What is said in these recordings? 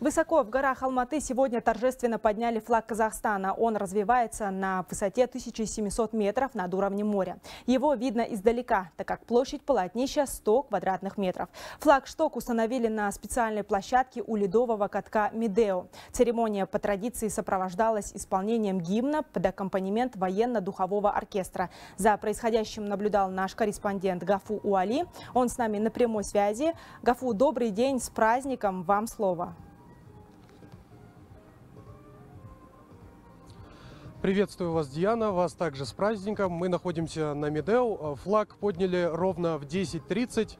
Высоко в горах Алматы сегодня торжественно подняли флаг Казахстана. Он развивается на высоте 1700 метров над уровнем моря. Его видно издалека, так как площадь полотнища 100 квадратных метров. Флаг-шток установили на специальной площадке у ледового катка Медео. Церемония по традиции сопровождалась исполнением гимна под аккомпанемент военно-духового оркестра. За происходящим наблюдал наш корреспондент Гафу Уали. Он с нами на прямой связи. Гафу, добрый день, с праздником, вам слово. Приветствую вас, Диана, вас также с праздником. Мы находимся на Медео. Флаг подняли ровно в 10.30.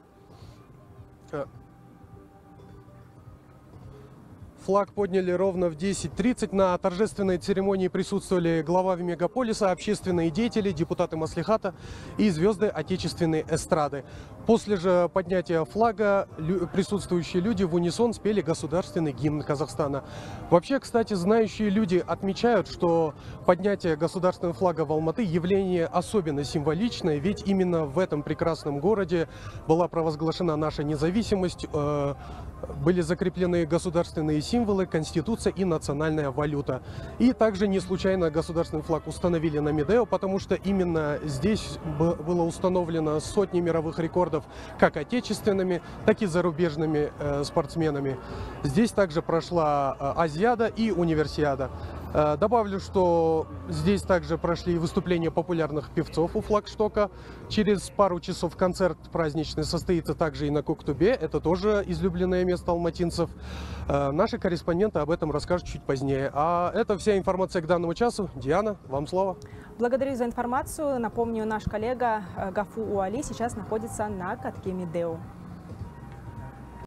Флаг подняли ровно в 10.30. На торжественной церемонии присутствовали глава мегаполиса, общественные деятели, депутаты Маслихата и звезды отечественной эстрады. После же поднятия флага присутствующие люди в унисон спели государственный гимн Казахстана. Вообще, кстати, знающие люди отмечают, что поднятие государственного флага в Алматы явление особенно символичное, ведь именно в этом прекрасном городе была провозглашена наша независимость, э, были закреплены государственные символы, конституция и национальная валюта. И также не случайно государственный флаг установили на Медео, потому что именно здесь было установлено сотни мировых рекордов как отечественными, так и зарубежными э, спортсменами. Здесь также прошла э, Азиада и Универсиада. Э, добавлю, что здесь также прошли выступления популярных певцов у флагштока. Через пару часов концерт праздничный состоится также и на Коктубе. Это тоже излюбленное место алматинцев. Э, наши корреспонденты об этом расскажут чуть позднее. А это вся информация к данному часу. Диана, вам слово. Благодарю за информацию. Напомню, наш коллега э, Гафу Уали сейчас находится на катке Медео.